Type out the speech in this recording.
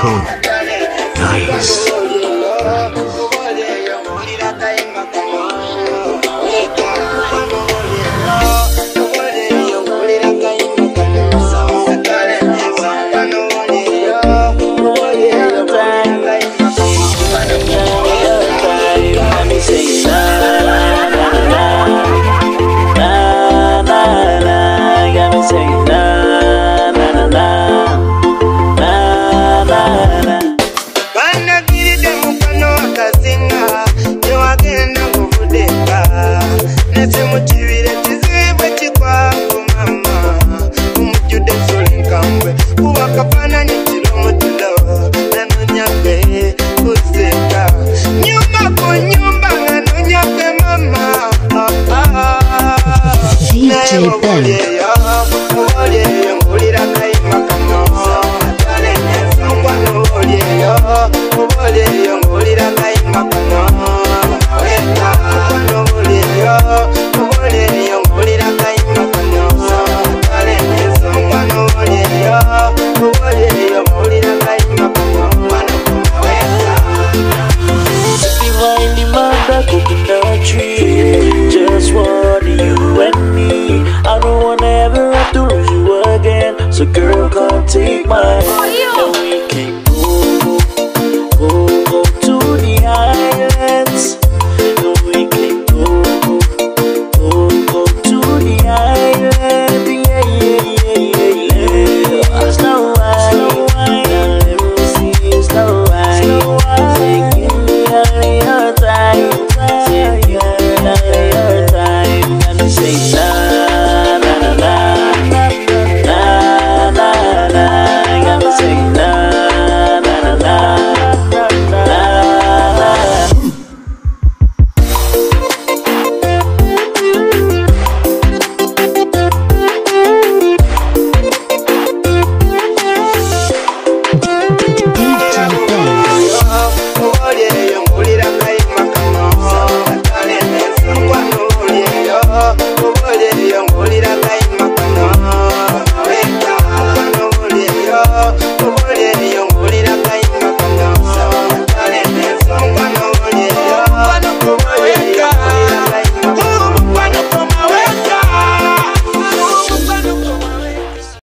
cool. Nice. kwawe kuvakafanani chiromotudo nanonyakwe kuseka nyumba konyumba nanonyakwe mama ah, ah, ah.